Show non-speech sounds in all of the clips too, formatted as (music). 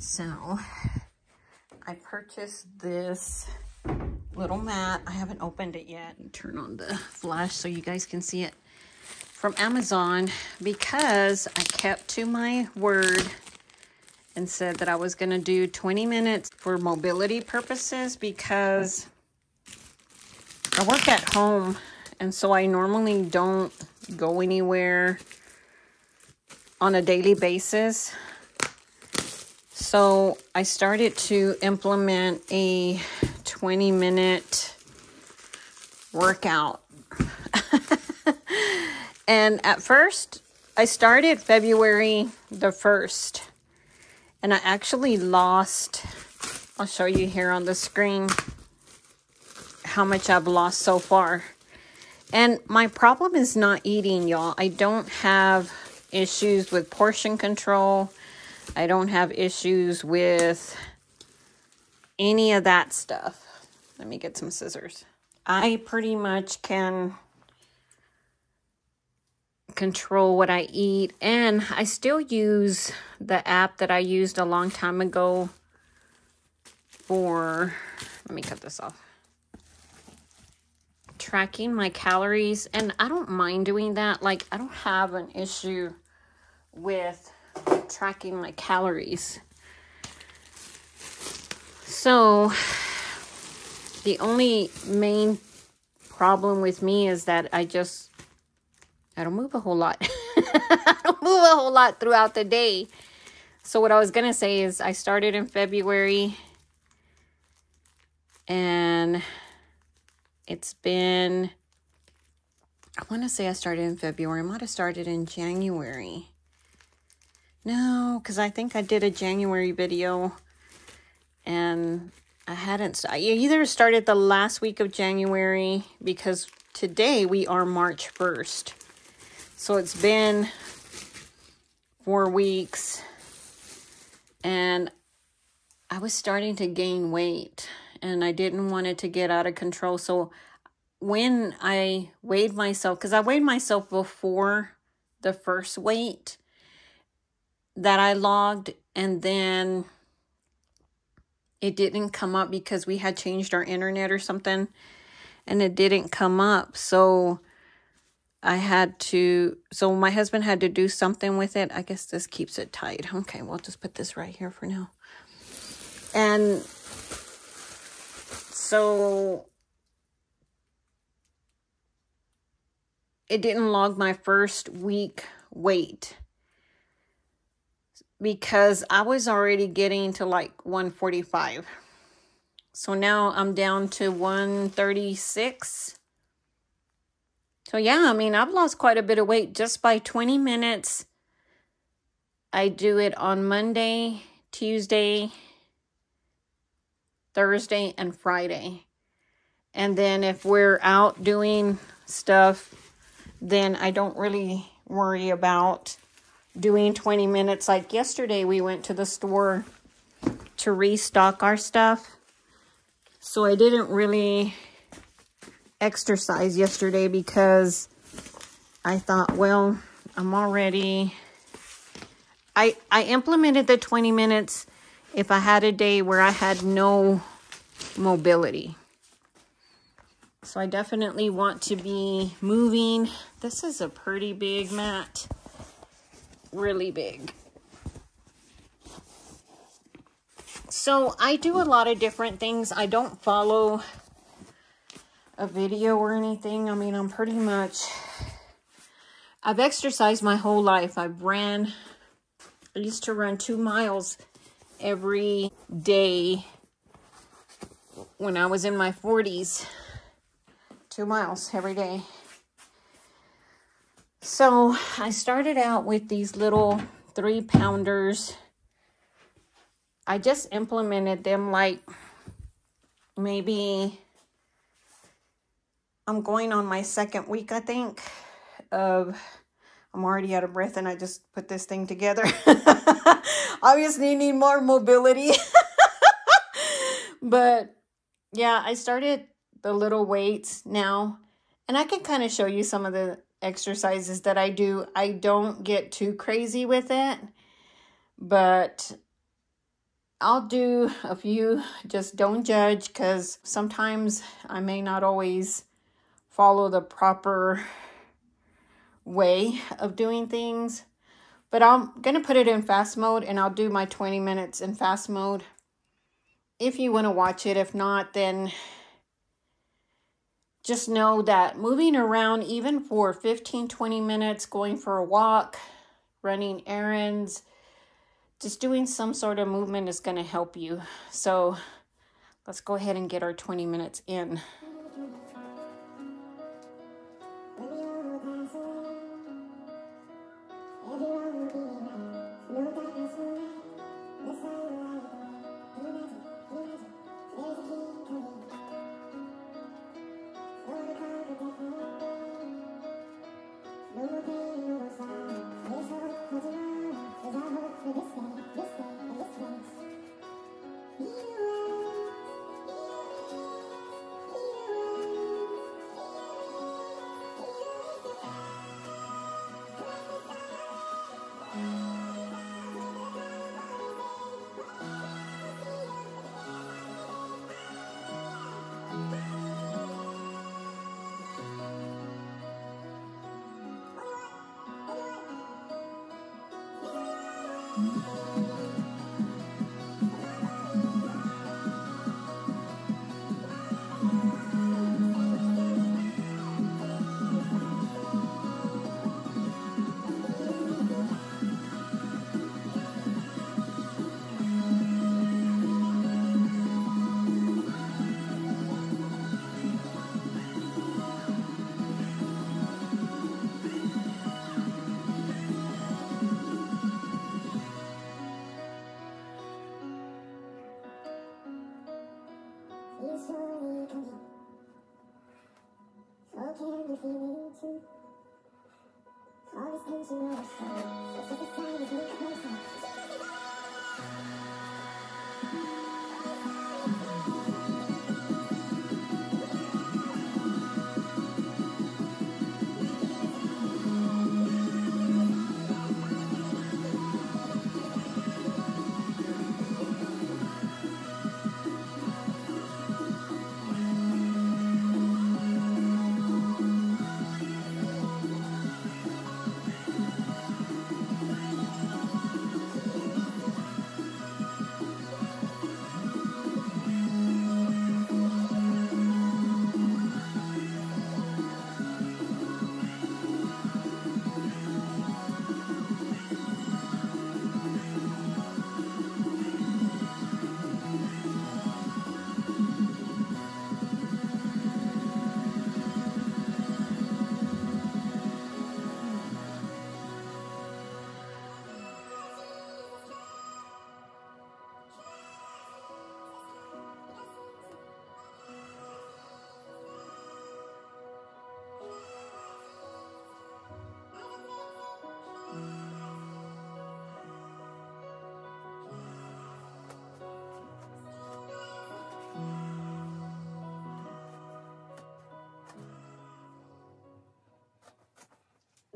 So I purchased this little mat. I haven't opened it yet. Turn on the flash so you guys can see it from Amazon because I kept to my word and said that I was going to do 20 minutes for mobility purposes because I work at home and so I normally don't go anywhere on a daily basis. So I started to implement a 20 minute workout. (laughs) and at first, I started February the 1st. And I actually lost, I'll show you here on the screen how much I've lost so far. And my problem is not eating, y'all. I don't have issues with portion control. I don't have issues with any of that stuff. Let me get some scissors. I pretty much can control what I eat and I still use the app that I used a long time ago for let me cut this off tracking my calories and I don't mind doing that like I don't have an issue with tracking my calories so the only main problem with me is that I just I don't move a whole lot. (laughs) I don't move a whole lot throughout the day. So what I was going to say is I started in February and it's been I want to say I started in February. I might have started in January. No, because I think I did a January video and I hadn't. I either started the last week of January because today we are March 1st. So it's been four weeks and I was starting to gain weight and I didn't want it to get out of control. So when I weighed myself, because I weighed myself before the first weight that I logged, and then it didn't come up because we had changed our internet or something and it didn't come up. So I had to, so my husband had to do something with it. I guess this keeps it tight. Okay, we'll just put this right here for now. And so it didn't log my first week weight because I was already getting to like 145. So now I'm down to 136. So yeah, I mean, I've lost quite a bit of weight just by 20 minutes. I do it on Monday, Tuesday, Thursday, and Friday. And then if we're out doing stuff, then I don't really worry about doing 20 minutes. Like yesterday, we went to the store to restock our stuff. So I didn't really exercise yesterday because I thought, well, I'm already... I, I implemented the 20 minutes if I had a day where I had no mobility. So I definitely want to be moving. This is a pretty big mat really big. So I do a lot of different things. I don't follow a video or anything. I mean, I'm pretty much, I've exercised my whole life. I've ran, I used to run two miles every day when I was in my 40s. Two miles every day. So I started out with these little three pounders. I just implemented them like maybe I'm going on my second week, I think, of I'm already out of breath and I just put this thing together. (laughs) Obviously need more mobility. (laughs) but yeah, I started the little weights now and I can kind of show you some of the exercises that I do. I don't get too crazy with it, but I'll do a few, (laughs) just don't judge because sometimes I may not always follow the proper way of doing things. But I'm going to put it in fast mode and I'll do my 20 minutes in fast mode. If you want to watch it, if not, then just know that moving around, even for 15 20 minutes, going for a walk, running errands, just doing some sort of movement is going to help you. So let's go ahead and get our 20 minutes in.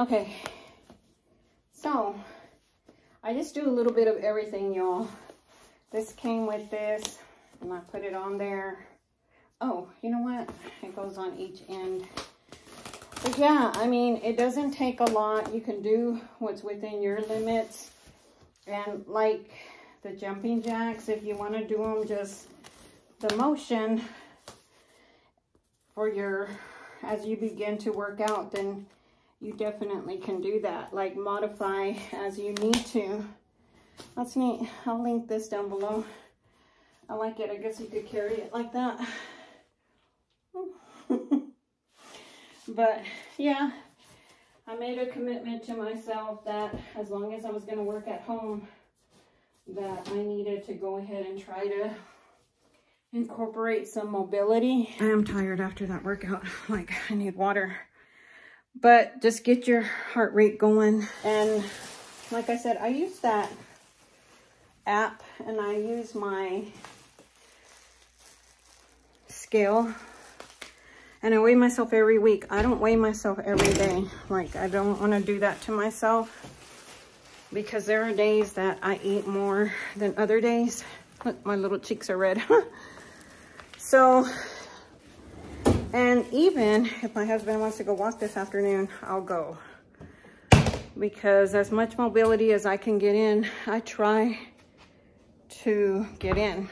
Okay, so I just do a little bit of everything, y'all. This came with this, and I put it on there. Oh, you know what? It goes on each end. But yeah, I mean, it doesn't take a lot. You can do what's within your limits. And like the jumping jacks, if you want to do them just the motion for your, as you begin to work out, then you definitely can do that. Like modify as you need to. That's neat. I'll link this down below. I like it. I guess you could carry it like that. (laughs) but yeah, I made a commitment to myself that as long as I was going to work at home, that I needed to go ahead and try to incorporate some mobility. I am tired after that workout. (laughs) Like I need water. But just get your heart rate going. And like I said, I use that app and I use my scale and I weigh myself every week. I don't weigh myself every day. Like I don't want to do that to myself because there are days that I eat more than other days. Look, my little cheeks are red. (laughs) so and even if my husband wants to go walk this afternoon, I'll go. Because as much mobility as I can get in, I try to get in.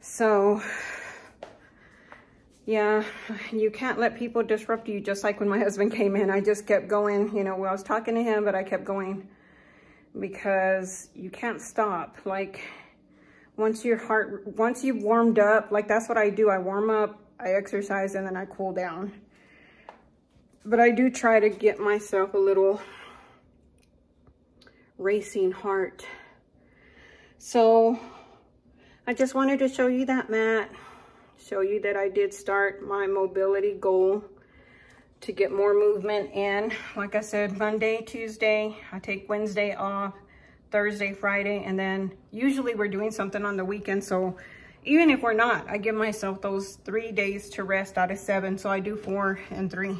So yeah, you can't let people disrupt you just like when my husband came in. I just kept going, you know, well, I was talking to him, but I kept going because you can't stop. Like once your heart, once you've warmed up, like that's what I do. I warm up, I exercise, and then I cool down. But I do try to get myself a little racing heart. So I just wanted to show you that mat show you that I did start my mobility goal to get more movement in. Like I said, Monday, Tuesday, I take Wednesday off, Thursday, Friday, and then usually we're doing something on the weekend. So even if we're not, I give myself those three days to rest out of seven. So I do four and three.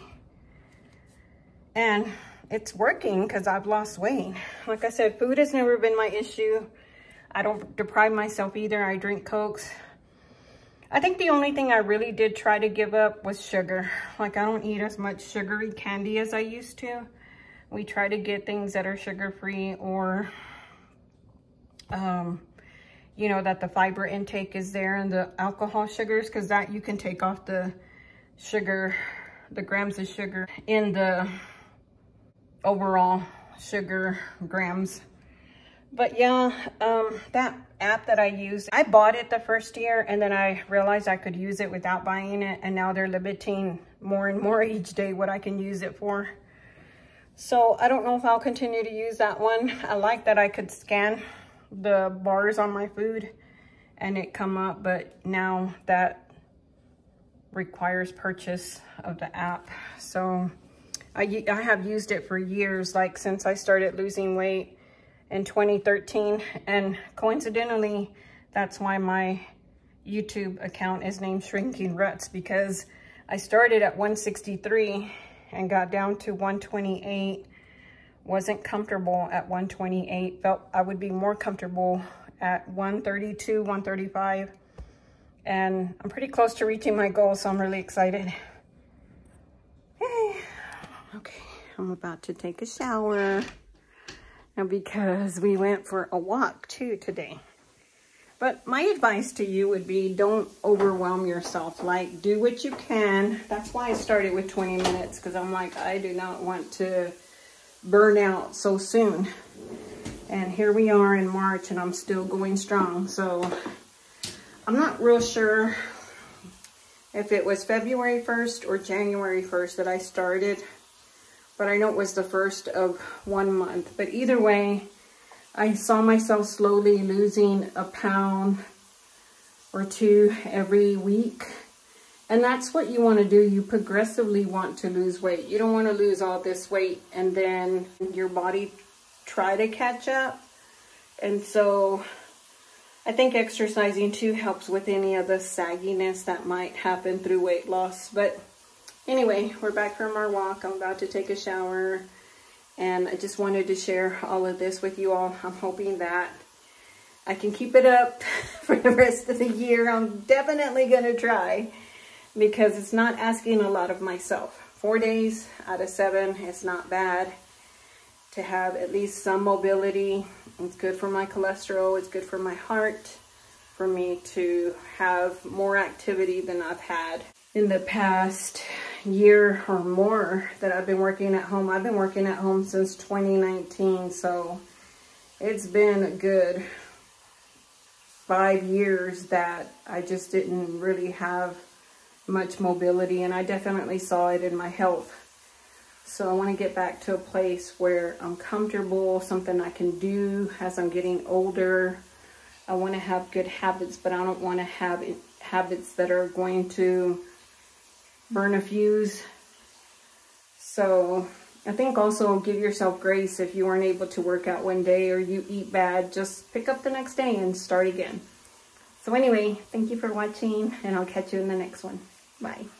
And it's working because I've lost weight. Like I said, food has never been my issue. I don't deprive myself either. I drink Cokes. I think the only thing I really did try to give up was sugar. Like I don't eat as much sugary candy as I used to. We try to get things that are sugar-free or, um, you know, that the fiber intake is there and the alcohol sugars because that you can take off the sugar, the grams of sugar in the overall sugar grams. But yeah, um, that app that I use, I bought it the first year and then I realized I could use it without buying it. And now they're limiting more and more (laughs) each day what I can use it for. So I don't know if I'll continue to use that one. I like that I could scan the bars on my food and it come up, but now that requires purchase of the app. So I, I have used it for years, like since I started losing weight in 2013. And coincidentally, that's why my YouTube account is named Shrinking Rutz because I started at 163 and got down to 128. Wasn't comfortable at 128. Felt I would be more comfortable at 132, 135. And I'm pretty close to reaching my goal, so I'm really excited. Okay, I'm about to take a shower And because we went for a walk too today. But my advice to you would be don't overwhelm yourself. Like, do what you can. That's why I started with 20 minutes because I'm like, I do not want to burn out so soon. And here we are in March and I'm still going strong. So I'm not real sure if it was February 1st or January 1st that I started but I know it was the first of one month. But either way, I saw myself slowly losing a pound or two every week. And that's what you want to do. You progressively want to lose weight. You don't want to lose all this weight and then your body try to catch up. And so I think exercising too helps with any of the sagginess that might happen through weight loss. But Anyway, we're back from our walk. I'm about to take a shower. And I just wanted to share all of this with you all. I'm hoping that I can keep it up (laughs) for the rest of the year. I'm definitely going to try because it's not asking a lot of myself. Four days out of seven is not bad to have at least some mobility. It's good for my cholesterol. It's good for my heart for me to have more activity than I've had in the past year or more that I've been working at home. I've been working at home since 2019, so it's been a good five years that I just didn't really have much mobility, and I definitely saw it in my health. So I want to get back to a place where I'm comfortable, something I can do as I'm getting older. I want to have good habits, but I don't want to have habits that are going to burn a fuse. So I think also give yourself grace if you weren't able to work out one day or you eat bad. Just pick up the next day and start again. So anyway, thank you for watching and I'll catch you in the next one. Bye.